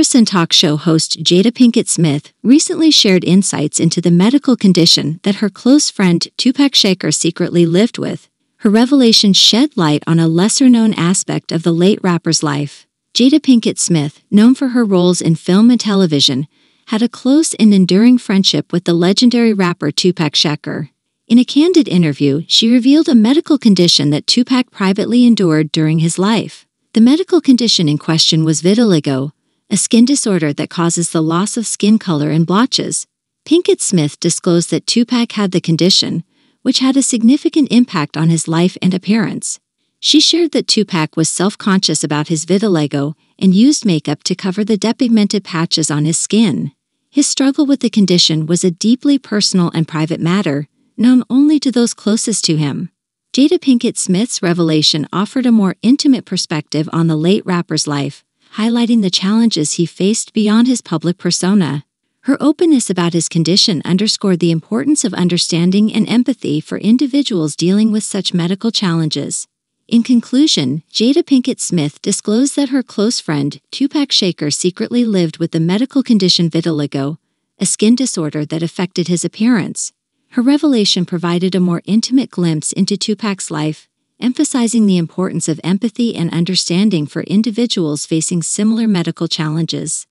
Actress and talk show host Jada Pinkett Smith recently shared insights into the medical condition that her close friend Tupac Shakur secretly lived with. Her revelation shed light on a lesser known aspect of the late rapper's life. Jada Pinkett Smith, known for her roles in film and television, had a close and enduring friendship with the legendary rapper Tupac Shakur. In a candid interview, she revealed a medical condition that Tupac privately endured during his life. The medical condition in question was vitiligo, a skin disorder that causes the loss of skin color and blotches. Pinkett Smith disclosed that Tupac had the condition, which had a significant impact on his life and appearance. She shared that Tupac was self conscious about his vitiligo and used makeup to cover the depigmented patches on his skin. His struggle with the condition was a deeply personal and private matter, known only to those closest to him. Jada Pinkett Smith's revelation offered a more intimate perspective on the late rapper's life, highlighting the challenges he faced beyond his public persona. Her openness about his condition underscored the importance of understanding and empathy for individuals dealing with such medical challenges. In conclusion, Jada Pinkett Smith disclosed that her close friend, Tupac Shakur, secretly lived with the medical condition vitiligo, a skin disorder that affected his appearance. Her revelation provided a more intimate glimpse into Tupac's life, emphasizing the importance of empathy and understanding for individuals facing similar medical challenges.